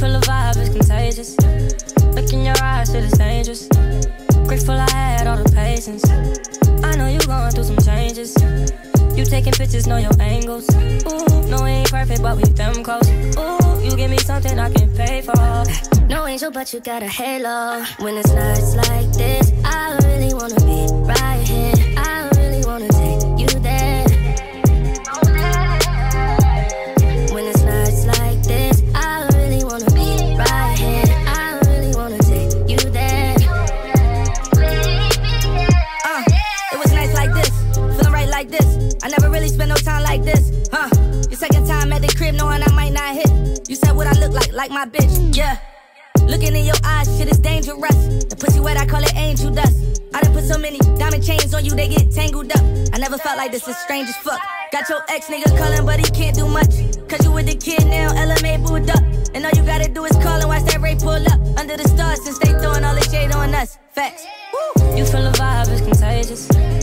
contagious. Look in your eyes, shit is dangerous. Grateful I had all the patience. I know you're going through some changes. You taking pictures, know your angles. Ooh, no, we ain't perfect, but we damn close. Ooh, you give me something I can pay for. No angel, but you got a halo. When it's nights like this, I really wanna be never really spent no time like this, huh? Your second time at the crib, knowing I might not hit. You said what I look like, like my bitch, yeah. Looking in your eyes, shit is dangerous. The pussy wet, I call it angel dust. I done put so many diamond chains on you, they get tangled up. I never felt like this, is strange as fuck. Got your ex nigga calling, but he can't do much. Cause you with the kid now, LMA booed up. And all you gotta do is call and watch that Wraith pull up. Under the stars, since they throwing all the shade on us. Facts. Woo. You feel the vibe, it's contagious.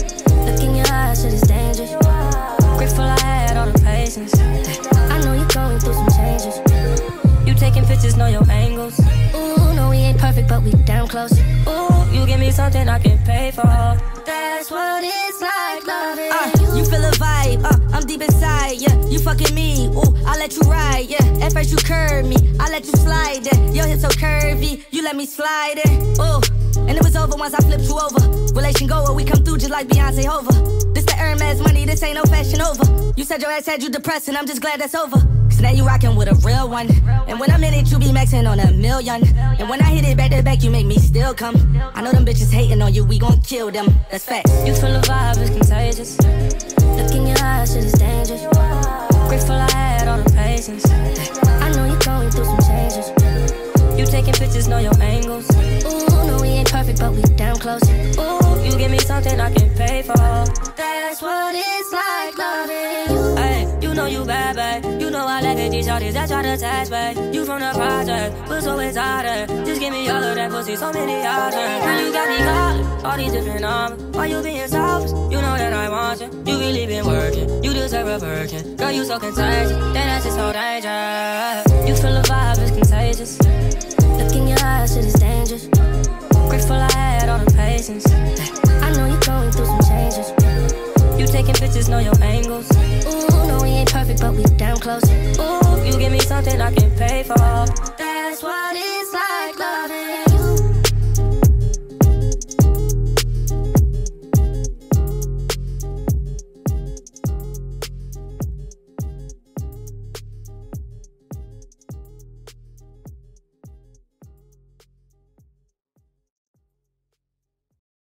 Know your angles. Ooh, no, we ain't perfect, but we damn close. Ooh, you give me something I can pay for. That's what it's like loving uh, you. feel a vibe, uh, I'm deep inside, yeah. You fucking me, ooh, I let you ride, yeah. At first you curve me, I let you slide it. Your hips so curvy, you let me slide it, ooh. And it was over once I flipped you over. Relation goer, we come through just like Beyonce Hova. This the Hermes money, this ain't no Fashion Nova. You said your ass had you depressed, and I'm just glad that's over. Now you rockin' with a real one. And when I'm in it, you be maxing on a million. And when I hit it back to back, you make me still come. I know them bitches hating on you, we gon' kill them. That's fact. You feel the vibe, it's contagious. Look in your eyes, shit is dangerous. Grateful I had all the patience. I know you're going through some changes. You taking pictures, know your angles. Ooh, no, we ain't perfect, but we damn close. Ooh, you give me something I can pay for. That's what it's like loving you. Hey, you know you bad, babe. I these shorties that try to test, babe. You from the project, but so exotic. Just give me all of that pussy, so many options. Now you got me calling, all these different numbers. Why you being selfish? You know that I want you. You really been working, you deserve a Birkin. Girl, you so contagious, then that's just so dangerous. You feel the vibe, it's contagious. Look in your eyes, shit is dangerous. Grateful I had all the patience. I know you're going through some changes. You taking pictures, know your angles. Close. Ooh, you give me something I can pay for. That's what it's like.